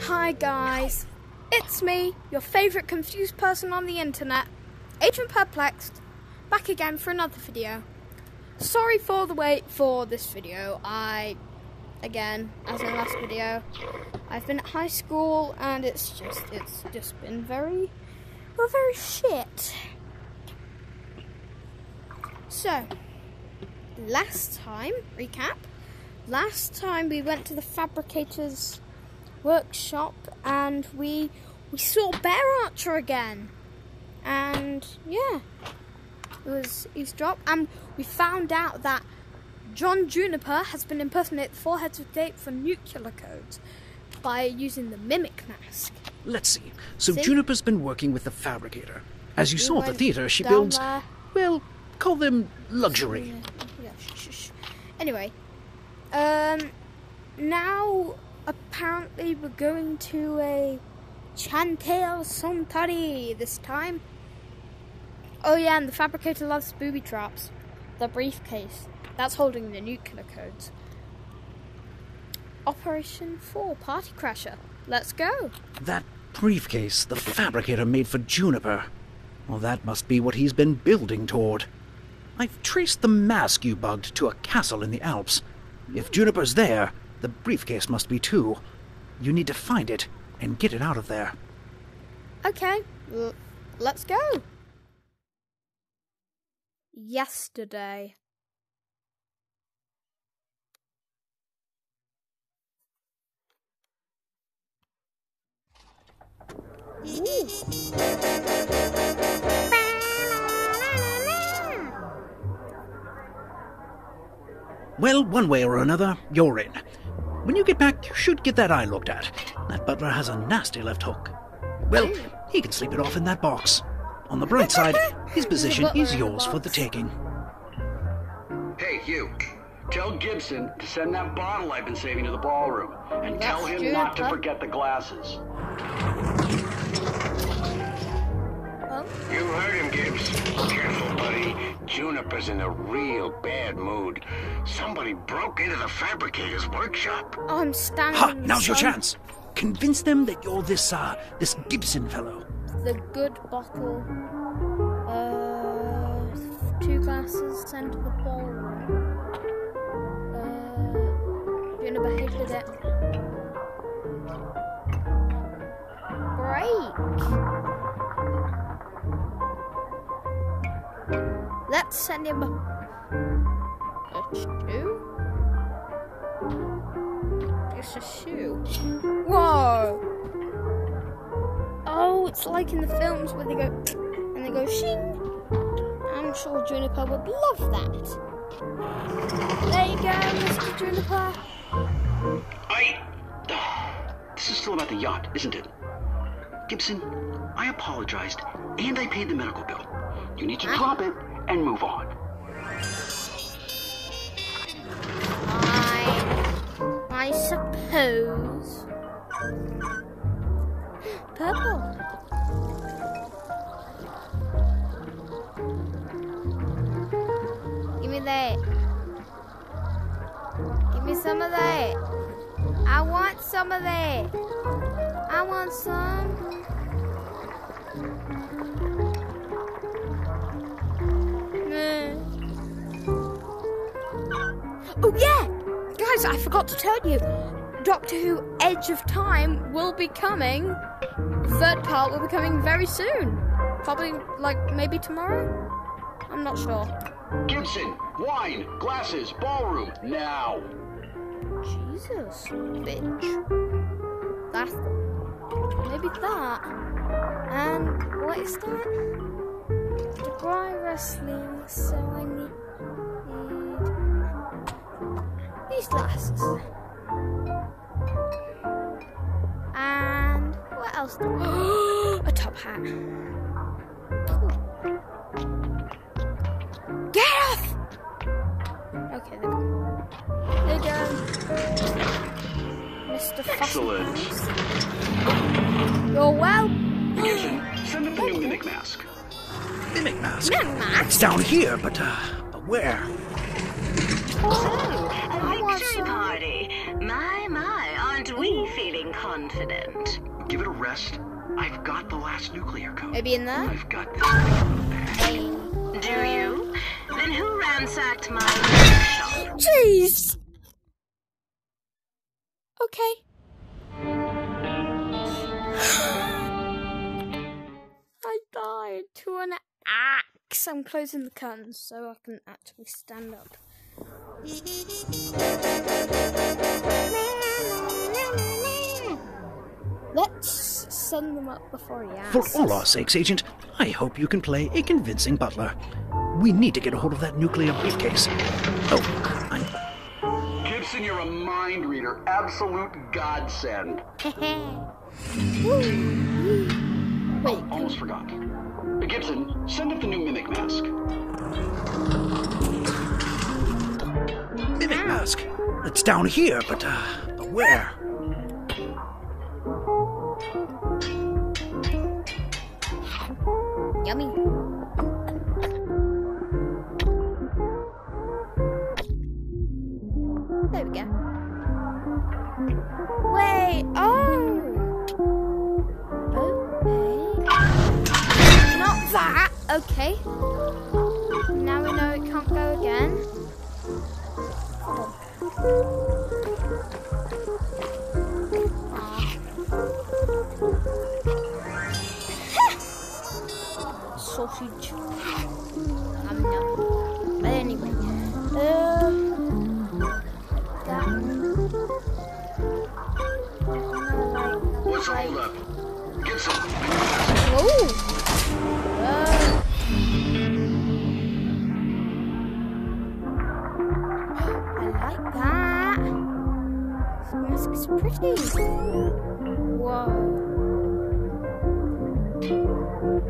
Hi guys, it's me, your favourite confused person on the internet, Agent Perplexed, back again for another video. Sorry for the wait for this video. I, again, as in last video, I've been at high school and it's just, it's just been very, well, very shit. So, last time, recap, last time we went to the fabricator's workshop and we we saw Bear Archer again. And yeah, it was eavesdrop. And we found out that John Juniper has been impersonating the four heads of Gate for nuclear codes by using the mimic mask. Let's see. So See? Juniper's been working with the fabricator. As you We saw at the theater, she builds, there. well, call them luxury. Yeah. Anyway, um, now apparently we're going to a Chantel Sontari this time. Oh yeah, and the fabricator loves booby traps. The briefcase that's holding the nuclear codes. Operation 4 Party Crasher. Let's go. That briefcase the fabricator made for Juniper. Well, that must be what he's been building toward. I've traced the mask you bugged to a castle in the Alps. If Juniper's there, the briefcase must be too. You need to find it and get it out of there. Okay, l- let's go. Yesterday. Well, one way or another, you're in. When you get back, you should get that eye looked at. That butler has a nasty left hook. Well, he can sleep it off in that box. On the bright side, his position is in the yours for the taking. Hey, you. Tell Gibson to send that bottle I've been saving to the ballroom. And tell him not to forget the glasses. Juniper's in a real bad mood. Somebody broke into the fabricator's workshop. oh I'm standing. Ha! in the Now's your chance. Convince them that you're this, uh, this Gibson fellow. The good bottle. Uh, two glasses sent to the ballroom. Uh, Juniper hated it. Break. Let's send him a, shoe. It's a shoe. Whoa. Oh, it's like in the films where they go and they go shing. I'm sure Juniper would love that. There you go, Mr. Juniper. I. This is still about the yacht, isn't it? Gibson, I apologized and I paid the medical bill. You need to drop it and move on. I, I suppose. Purple. Give me that. Give me some of that. I want some of that. I want some. Oh yeah, guys! I forgot to tell you. Doctor Who: Edge of Time will be coming. Third part will be coming very soon. Probably like maybe tomorrow. I'm not sure. Gibson, wine, glasses, ballroom, now. Jesus, bitch. That. Maybe that. And what is that? Dry wrestling, so I need, these glasses. And what else? A top hat. Get off! Okay, there we go. There you go. Mr. Excellent. Fussy You're well. Gibson, send up the new mimic mask. Mimic mask. Max. It's down here, but, uh, but where? I want party. My, my, aren't Aren't we feeling confident? Give it a rest. I've got the last nuclear code. Maybe in there? I've got this thing in the. Hey. Do you? Then who ransacked my workshop? Jeez. Okay. I died to an axe. I'm closing the curtains so I can actually stand up. Let's send them up before he For all our sakes, Agent, I hope you can play a convincing butler. We need to get a hold of that nuclear briefcase. Oh, I, Gibson, you're a mind reader. Absolute godsend. Wait, oh, Almost forgot. Gibson, send up the new mimic mask. Mimic mask. It's down here, but, uh, but where? yummy. There we go. Wait, oh! Okay. Not that, okay. Now we know it can't go again. Sausage. Nom. But anyway, uh, that. What's the holdup? Gibson, Oh. Uh, This pretty. Whoa.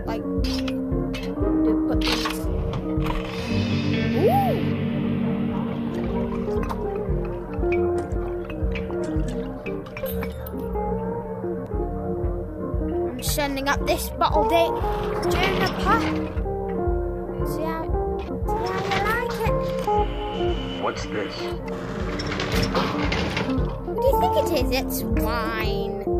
Like, put these. Ooh. I'm sending up this bottle date it. what's this? What do you think it is? It's wine.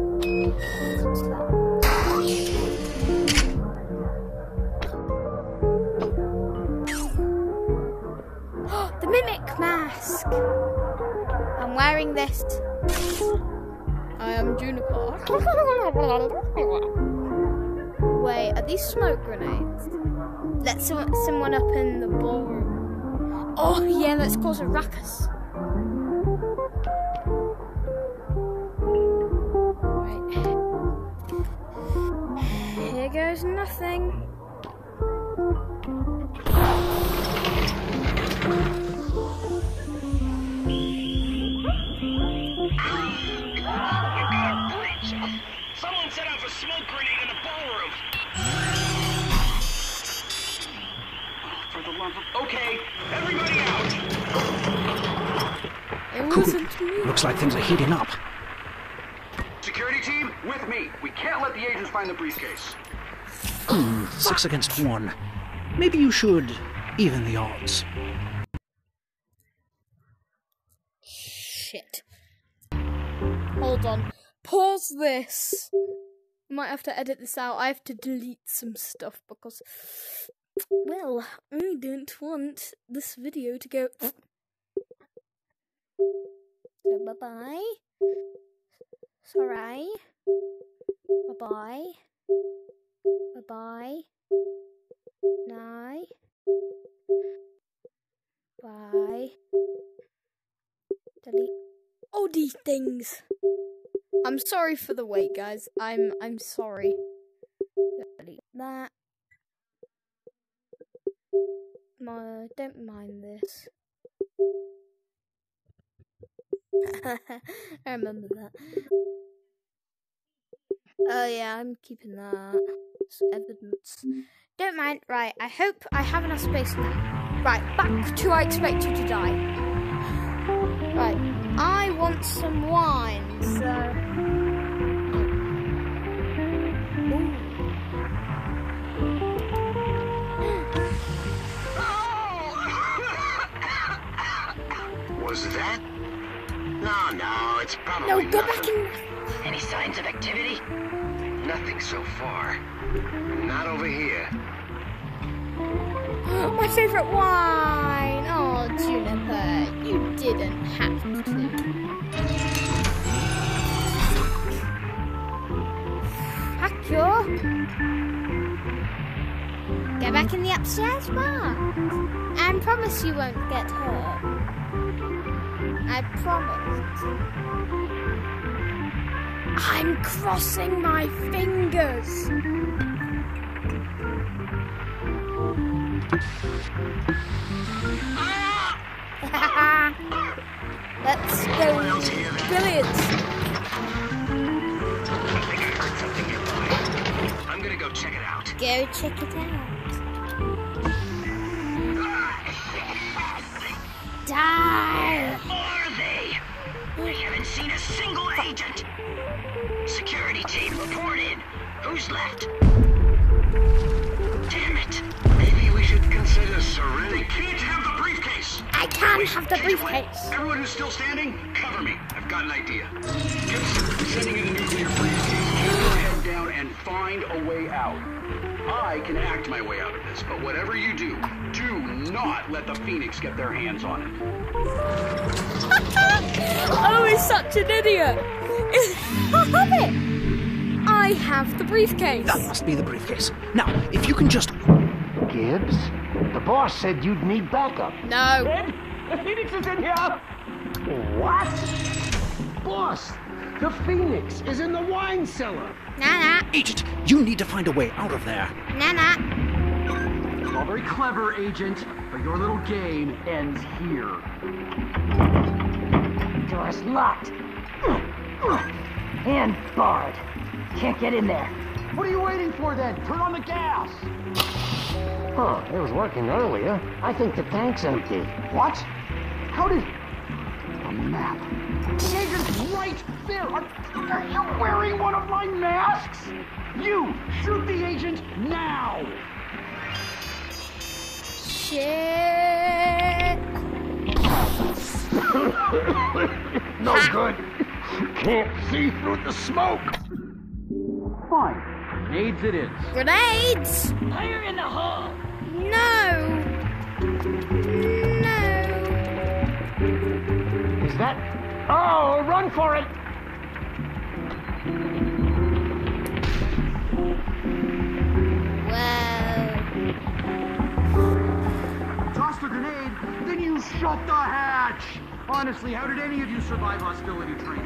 The mimic mask. I'm wearing this. I am Juniper. Wait, are these smoke grenades? Let some, someone up in the ballroom. Oh yeah, let's cause a ruckus. Nothing. We've got a breach. Someone set off a smoke grenade in the ballroom. For the love of... Okay, everybody out! It wasn't me. Looks like things are heating up. Security team, with me. We can't let the agents find the briefcase. Six against one. Maybe you should even the odds. Shit. Hold on. Pause this. I Might have to edit this out. I have to delete some stuff because, well, I don't want this video to go. So bye bye. Sorry. Bye bye. Bye bye. Night. Bye. Delete all these things. I'm sorry for the wait, guys. I'm I'm sorry. Delete that. My, don't mind this. I remember that. Oh yeah, I'm keeping that. It's evidence. Don't mind. Right, I hope I have enough space now. Right, back to I expect you to die. Right, I want some wine, so. Was that? No, no, it's probably No, go nothing. back in signs of activity? Nothing so far. Not over here. My favourite wine! Oh, Juniper, you didn't have to. Hakyo! Get back in the upstairs bar. And promise you won't get hurt. I promise. I'm crossing my fingers. Let's go billiards. I think I heard something nearby. I'm gonna go check it out. Go check it out. Agent. Security team, report in. Who's left? Damn it. Maybe we should consider They surrendering. can't have the briefcase! I can't Wait, have the change of briefcase. Everyone who's still standing, cover me. I've got an idea. Gibson, sending in the nuclear briefcase. You head down and find a way out. I can act my way out of this, but whatever you do, do not let the Phoenix get their hands on it. oh, he's such an idiot. I have it. I have the briefcase. That must be the briefcase. Now, if you can just. Gibbs? The boss said you'd need backup. No. Ed, The Phoenix is in here! What? Boss, the Phoenix is in the wine cellar. Nah, Agent, you need to find a way out of there. nah, nah, nah. All very clever, Agent, but your little game ends here. Door's locked. And barred. Can't get in there. What are you waiting for then? Turn on the gas! Huh, it was working earlier. I think the tank's empty. What? How did... The map. The agent's right there! Are, are you wearing one of my masks? You! Shoot the agent now! Shit. No good. Can't see through the smoke. Fine. Grenades it is. Grenades. Fire in the hole! No. No. Is that... Oh, run for it! Well. Toss the grenade, then you shut the hatch! Honestly, how did any of you survive hostility training?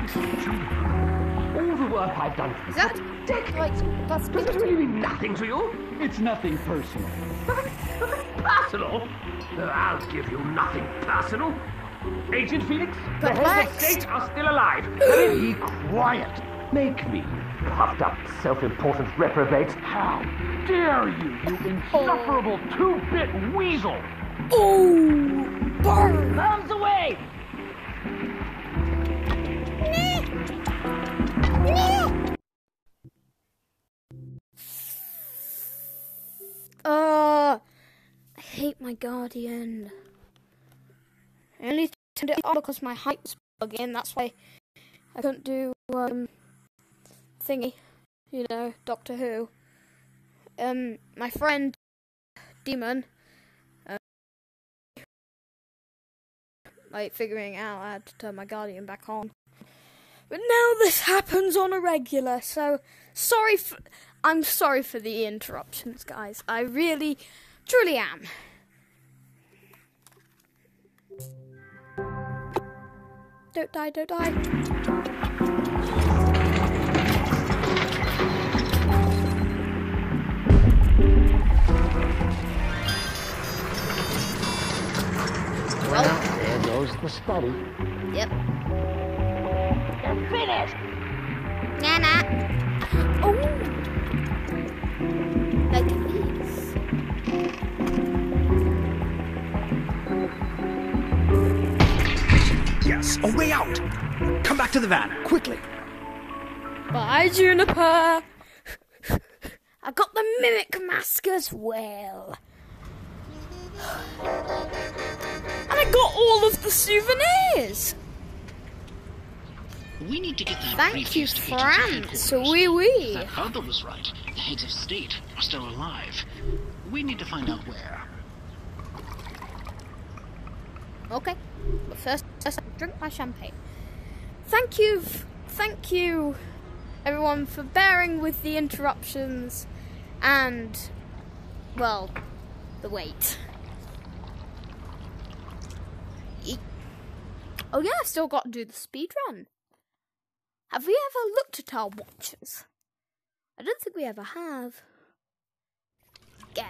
All the work I've done Is that like that's does it really mean nothing to you? It's nothing personal. Personal? Uh, I'll give you nothing personal. Agent Phoenix, the heads of state are still alive. Be quiet. Make me. Puffed up, self-important reprobate. How dare you, you oh. insufferable two-bit weasel! Oh, burn. Arms away! Uh, I hate my guardian. I only turned it on because my height was bugging. That's why I couldn't do um thingy. You know, Doctor Who. Um, my friend Demon. Uh, like figuring out how to turn my guardian back on. But now this happens on a regular, so sorry for I'm sorry for the interruptions, guys. I really truly am. Don't die, don't die. Well, there goes the study. Yep. You're finished! Nana. Oh. Yes, a way out. Come back to the van, quickly. Bye, Juniper. I got the mimic mask as well. And I got all of the souvenirs. We need to get that Thank you, briefcase to Agent's France. headquarters. Oui, oui. That father was right. The heads of state are still alive. We need to find out where. Okay. But first, I drink my champagne. Thank you, thank you, everyone, for bearing with the interruptions and, well, the wait. Oh yeah, I've still got to do the speed run. Have we ever looked at our watches? I don't think we ever have. Yeah,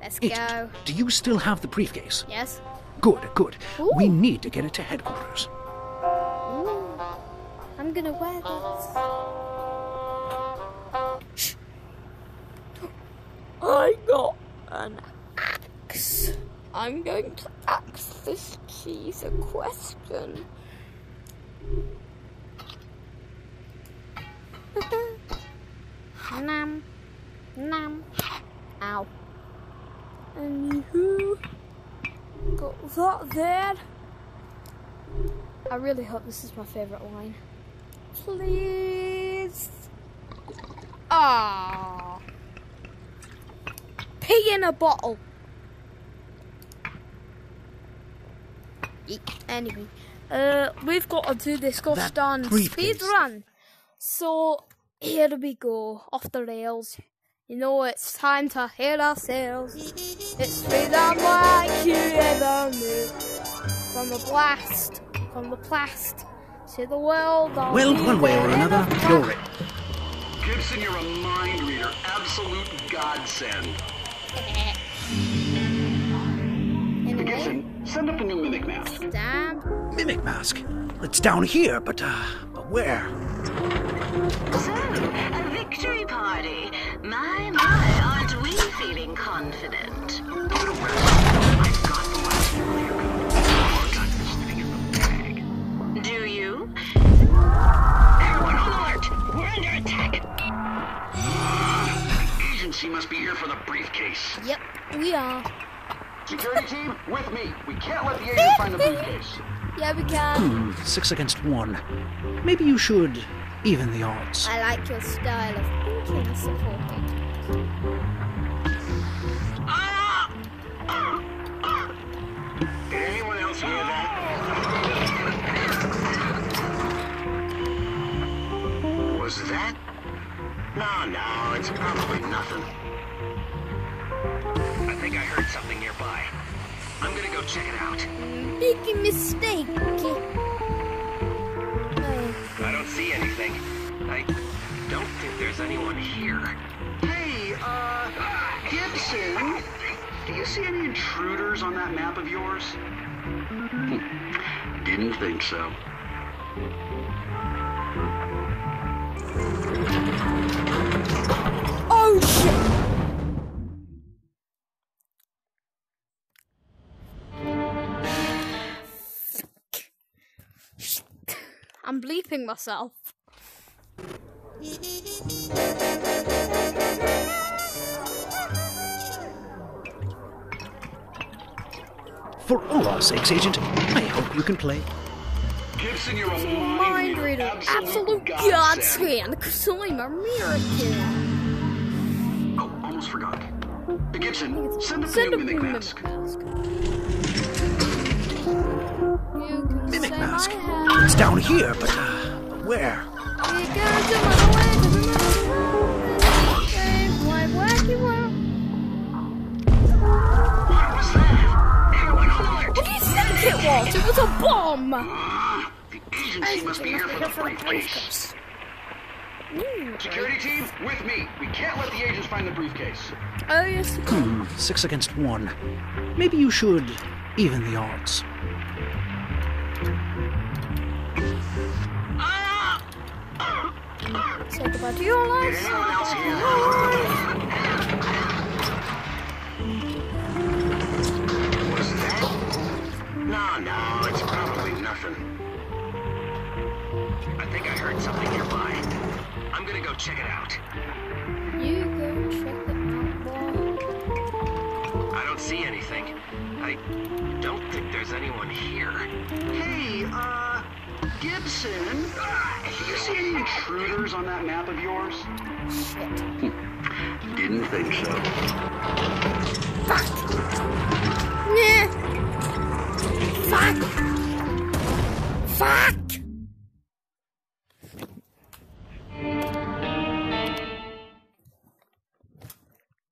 let's Agent, go. do you still have the briefcase? Yes. Good, good. We need to get it to headquarters. Ooh, I'm gonna wear this. Shh. I got an axe. I'm going to axe this cheese a question. Nam. Nam. Ow. Anywho, got that there. I really hope this is my favourite line. Please. Ah. Pee in a bottle. Anyway, uh, we've got to do this That Done speed run. So here we go, off the rails. You know it's time to hit ourselves. It's freedom like you ever knew. From the blast, from the plast, to the world. I'll Well, one way or another, a you're it. Gibson, you're a mind reader. Absolute godsend. Anyway, Gibson, send up the new mimic mask. stab. Mimic mask. It's down here, but, uh, but where? So, a victory party. My, my, aren't we feeling confident? I've got the last warrior. I've got this thing in the bag. Do you? Everyone on alert! We're under attack! The agency must be here for the briefcase. Yep, we are. Security team, with me. We can't let the agent find the briefcase. Yeah, we can. Hmm, six against one. Maybe you should even the odds. I like your style of thinking and supporting. Did anyone else hear that? Was that? No, no, it's probably nothing. I think I heard something nearby. I'm gonna go check it out. Big mistake. I don't think there's anyone here. Hey, uh, Gibson, do you see any intruders on that map of yours? Hmm, Didn't think so. oh shit! I'm bleeping myself. For all our sakes, Agent, I hope you can play. Gibson, you're a Mind mind reader, reader. absolute godsend. godsend, cause I'm American. Oh, almost forgot. Gibson, send up the Send new a mimic mimic mask. mask. You can Mimic say mask. I have- It's down here, but, uh, but where? It was? It was a bomb. The agency must be here for the briefcase. Mm. Security team, with me. We can't let the agents find the briefcase. Oh yes. Hmm, six against one. Maybe you should even the odds. Say goodbye to your life. No, no, it's probably nothing. I think I heard something nearby. I'm gonna go check it out. You go check it out, boy. I don't see anything. I don't think there's anyone here. Hey, uh, Gibson, do you see any intruders on that map of yours? Shit. Didn't think so. Yeah. Fuck. Fuck.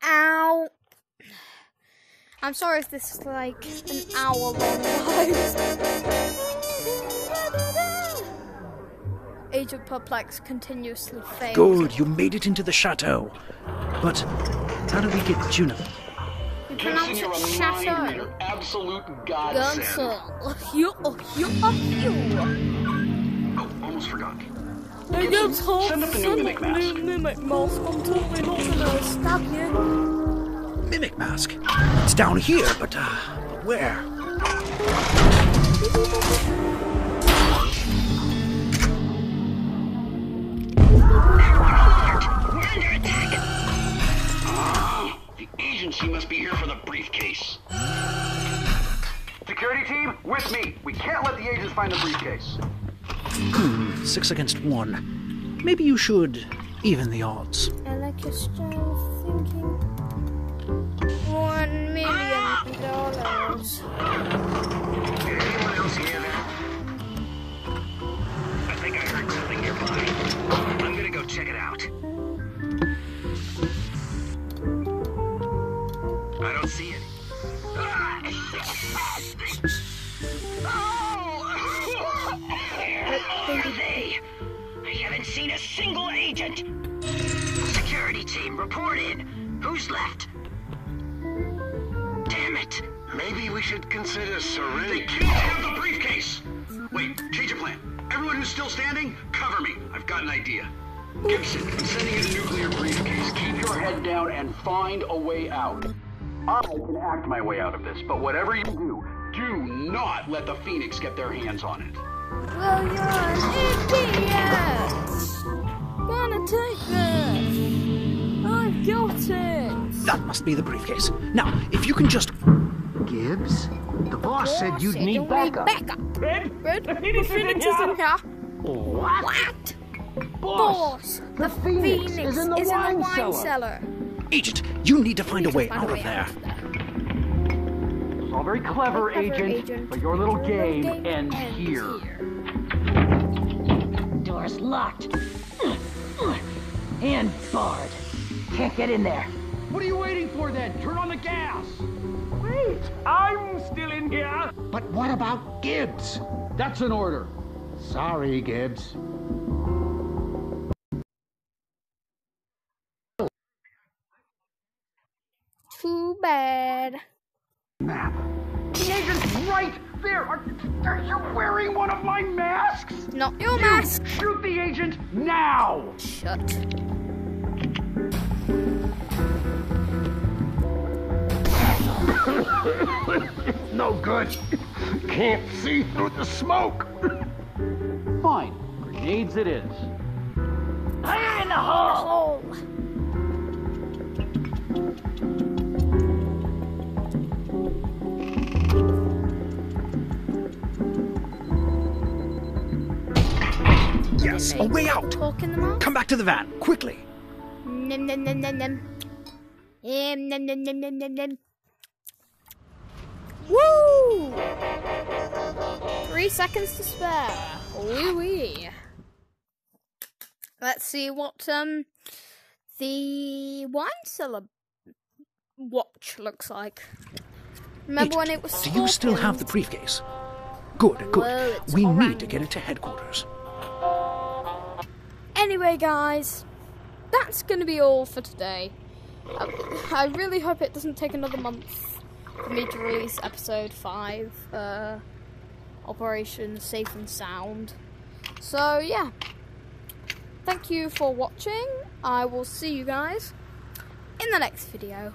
Ow. I'm sorry if this is like an hour long, guys. Agent Perplex continuously fails. Good, you made it into the chateau. But how do we get Juniper? You Gibson, pronounce you're it a chateau. Absolute godsend. Gunsel. You, oh, you, oh, you. Oh, almost forgot. Hey, Gibson, Gibbs, hold send up the new mimic mask. new mimic mask. I'm totally not gonna stab you. Mimic mask. It's down here, but uh, where? Under attack! The agency must be here for the briefcase. Security team, with me. We can't let the agents find the briefcase. Hmm, Six against one. Maybe you should even the odds. I like your style of thinking. One million dollars. Anyone else hear that? I think I heard something nearby. I'm gonna go check it out. Single agent. Security team, report in. Who's left? Damn it. Maybe we should consider surrendering. They can't have the briefcase. Wait, change of plan. Everyone who's still standing, cover me. I've got an idea. Gibson, I'm sending in a nuclear briefcase. Keep your head down and find a way out. I can act my way out of this, but whatever you do, do not let the Phoenix get their hands on it. Well, you're an idiot. Gonna take this. I've got it. That must be the briefcase. Now, if you can just. Gibbs? The boss said you'd Said need you'll backup. backup. Red? Red, The the Phoenix is in Phoenix is here. in here. What? What? Boss, Boss, the Phoenix is in the wine cellar. cellar. Agent, you need to find a way Find out a of way there. out of there. It's all very clever, Clever agent, agent. but your little game, Game ends, ends here. Door's locked. And barred. Can't get in there. What are you waiting for then? Turn on the gas. Wait, I'm still in here. But what about Gibbs? That's an order. Sorry, Gibbs. Too bad. Map. The agent's right there. Are, are you wearing one of my masks? Not your You mask. Shoot the agent now. Shut. No good. Can't see through the smoke. Fine. Grenades it is. Fire in the hole! Yes, a way out. Talk in the mouth. Come back to the van, quickly. Nim nim nim nim nim. Nim nim nim nim nim nim nim. Woo! Three seconds to spare. Wee wee. Let's see what um the wine cellar watch looks like. Remember when it was Do you still have the briefcase? Good, good. It's we need right. to get it to headquarters. Anyway, guys, that's going to be all for today. I, I really hope it doesn't take another month for me to release episode 5 uh, Operation Safe and Sound. So, yeah. Thank you for watching. I will see you guys in the next video.